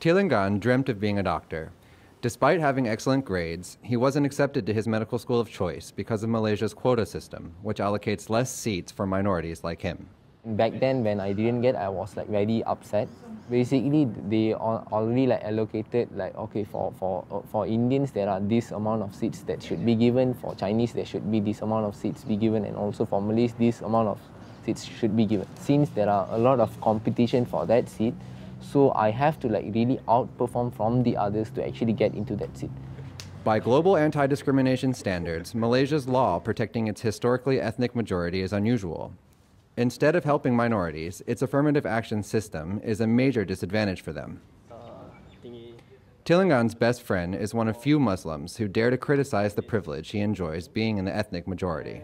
Tilangan dreamt of being a doctor. Despite having excellent grades, he wasn't accepted to his medical school of choice because of Malaysia's quota system, which allocates less seats for minorities like him. Back then, when I didn't get, I was like very upset. Basically, they already like allocated like okay for for uh, for Indians there are this amount of seats that should be given. For Chinese, there should be this amount of seats be given, and also for Malays, this amount of seats should be given. Since there are a lot of competition for that seat, so I have to like really outperform from the others to actually get into that seat. By global anti discrimination standards, Malaysia's law protecting its historically ethnic majority is unusual. Instead of helping minorities, its affirmative action system is a major disadvantage for them. Tilangan's best friend is one of few Muslims who dare to criticize the privilege he enjoys being in the ethnic majority.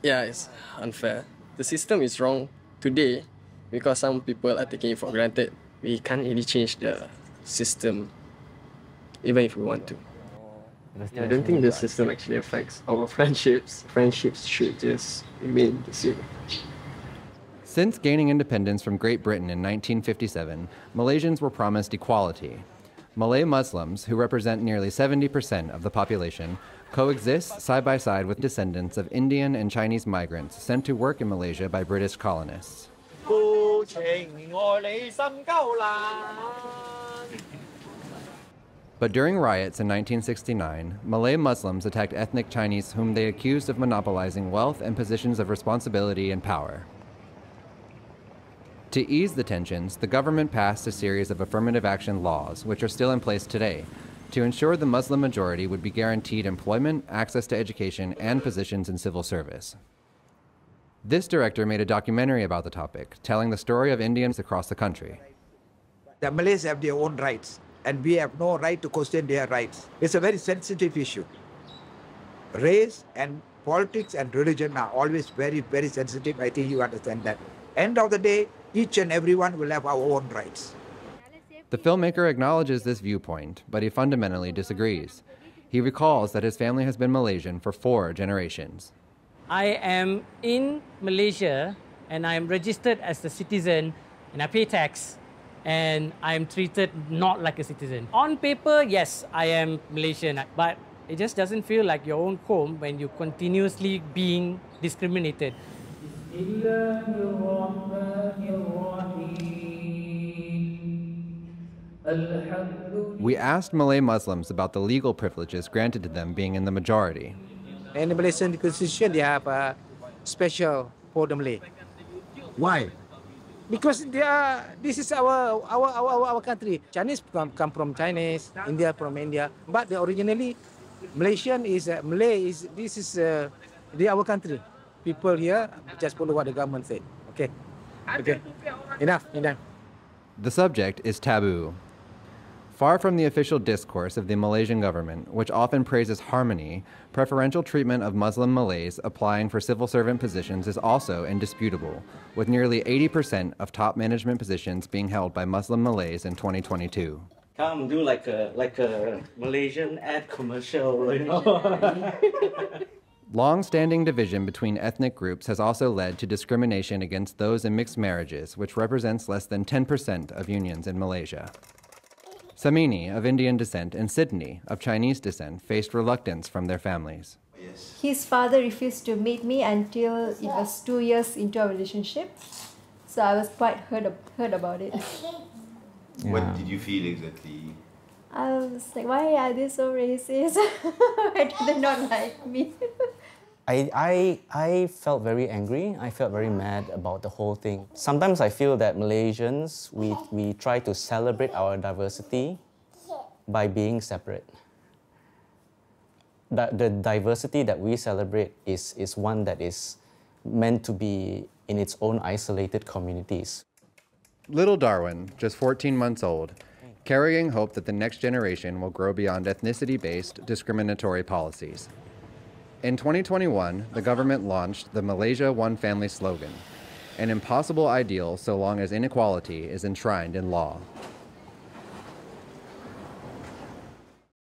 Yeah, it's unfair. The system is wrong today because some people are taking it for granted we can't really change the system even if we want to. I don't think the system actually affects our friendships. Friendships should just remain the same. Since gaining independence from Great Britain in 1957, Malaysians were promised equality. Malay Muslims, who represent nearly 70% of the population, coexist side by side with descendants of Indian and Chinese migrants sent to work in Malaysia by British colonists. But during riots in 1969, Malay Muslims attacked ethnic Chinese whom they accused of monopolizing wealth and positions of responsibility and power. To ease the tensions, the government passed a series of affirmative action laws, which are still in place today, to ensure the Muslim majority would be guaranteed employment, access to education, and positions in civil service. This director made a documentary about the topic, telling the story of Indians across the country. The Malays have their own rights, and we have no right to question their rights. It's a very sensitive issue. Race and politics and religion are always very, very sensitive. I think you understand that. End of the day, each and everyone will have our own rights. The filmmaker acknowledges this viewpoint, but he fundamentally disagrees. He recalls that his family has been Malaysian for four generations. I am in Malaysia and I'm registered as a citizen and I pay tax and I'm treated not like a citizen. On paper, yes, I am Malaysian, but it just doesn't feel like your own home when you're continuously being discriminated. We asked Malay Muslims about the legal privileges granted to them being in the majority. In the Malaysian constitution, they have a special for the Malay. Why? Because they are, this is our, our, our, our country. Chinese come, come from Chinese, India from India. But the originally, Malaysian is, uh, Malay is, this is uh, the, our country. People here just follow what the government said. Okay. Okay. Enough, enough. The subject is taboo. Far from the official discourse of the Malaysian government, which often praises harmony, preferential treatment of Muslim Malays applying for civil servant positions is also indisputable, with nearly 80% of top management positions being held by Muslim Malays in 2022. Come do like a like a Malaysian ad commercial, you know. Long-standing division between ethnic groups has also led to discrimination against those in mixed marriages, which represents less than 10% of unions in Malaysia. Samini, of Indian descent, and Sydney, of Chinese descent, faced reluctance from their families. His father refused to meet me until it was two years into our relationship. So I was quite hurt, hurt about it. Yeah. What did you feel exactly? I was like, why are they so racist? why do they not like me? I, I, I felt very angry. I felt very mad about the whole thing. Sometimes I feel that Malaysians, we, we try to celebrate our diversity by being separate. The, the diversity that we celebrate is, is one that is meant to be in its own isolated communities. Little Darwin, just 14 months old, carrying hope that the next generation will grow beyond ethnicity based discriminatory policies. In 2021, the government launched the Malaysia One Family slogan, an impossible ideal so long as inequality is enshrined in law.